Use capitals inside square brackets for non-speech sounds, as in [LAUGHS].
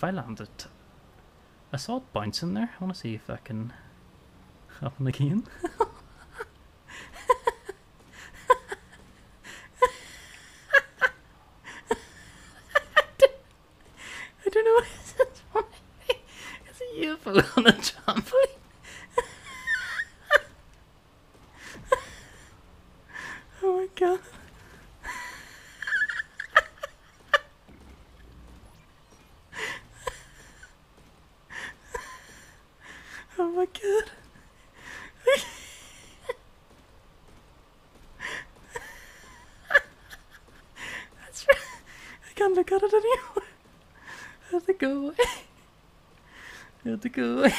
If I landed, I saw it bouncing there. I want to see if that can happen again. [LAUGHS] I don't know what this is funny. It's a UFO on a trampoline. [LAUGHS] oh my god. Oh my god. That's right. I can't look at it anymore. I have to go away. I have to go away.